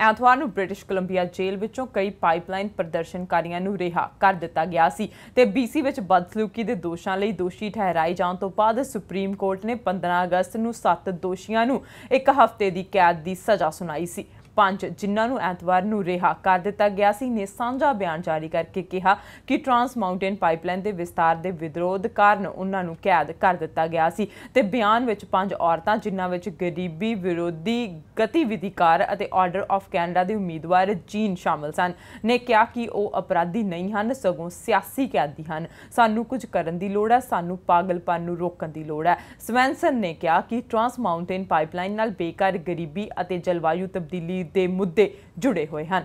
ਐਤਵਾਰ ਨੂੰ British Columbia ਜੇਲ੍ਹ ਵਿੱਚੋਂ ਕਈ ਪਾਈਪਲਾਈਨ ਪ੍ਰਦਰਸ਼ਨਕਾਰੀਆਂ ਨੂੰ ਰਿਹਾ ਕਰ ਦਿੱਤਾ ਗਿਆ ਸੀ ਤੇ BC ਵਿੱਚ ਬਦਸਲੂਕੀ ਦੇ ਦੋਸ਼ਾਂ ਲਈ ਦੋਸ਼ੀ ਠਹਿਰਾਏ ਜਾਣ ਤੋਂ ਬਾਅਦ ਸੁਪਰੀਮ ਕੋਰਟ ਨੇ 15 ਅਗਸਤ ਨੂੰ 7 ਦੋਸ਼ੀਆਂ ਨੂੰ ਇੱਕ ਹਫ਼ਤੇ ਦੀ ਕੈਦ ਦੀ ਸਜ਼ਾ ਸੁਣਾਈ ਸੀ। ਪੰਜ ਜਿਨ੍ਹਾਂ ਨੂੰ ਐਤਵਾਰ ਨੂੰ ਰਿਹਾ ਕਰ ਦਿੱਤਾ ਗਿਆ ਸੀ ਨੇ ਸਾਂਝਾ ਬਿਆਨ ਜਾਰੀ ਕਰਕੇ ਕਿਹਾ ਕਿ ਟਰਾਂਸ ਮਾਊਂਟੇਨ ਪਾਈਪਲਾਈਨ ਦੇ ਵਿਸਤਾਰ ਦੇ ਵਿਰੋਧ ਕਾਰਨ ਉਹਨਾਂ ਨੂੰ ਕੈਦ ਕਰ ਦਿੱਤਾ ਗਿਆ ਸੀ ਤੇ ਬਿਆਨ ਵਿੱਚ ਪੰਜ ਔਰਤਾਂ ਜਿਨ੍ਹਾਂ ਵਿੱਚ ਗਰੀਬੀ ਵਿਰੋਧੀ ਗਤੀਵਿਧੀਕਾਰ ਅਤੇ ਆਰਡਰ ਆਫ ਕੈਨੇਡਾ ਦੇ ਉਮੀਦਵਾਰ ਜੀਨ ਸ਼ਾਮਲ ਸਨ ਨੇ ਕਿਹਾ ਕਿ ਉਹ ਅਪਰਾਧੀ ਨਹੀਂ ਹਨ, ਸਗੋਂ ਸਿਆਸੀ ਕੈਦੀ ਹਨ। ਸਾਨੂੰ ਕੁਝ ਕਰਨ ਦੀ ਲੋੜ ਹੈ, ਸਾਨੂੰ ਪਾਗਲਪਨ ਨੂੰ ਰੋਕਣ ਦੀ ਲੋੜ ਹੈ। ਸਵੈਨਸਨ ਨੇ ਕਿਹਾ ਕਿ ਟਰਾਂਸ ਮਾਊਂਟੇਨ ਪਾਈਪਲਾਈਨ ਨਾਲ ਬੇਕਾਰ ਗਰੀਬੀ ਅਤੇ ਜਲਵਾਯੂ ਤਬਦੀਲੀ ਦੇ ਮੁੱਦੇ ਜੁੜੇ ਹੋਏ ਹਨ।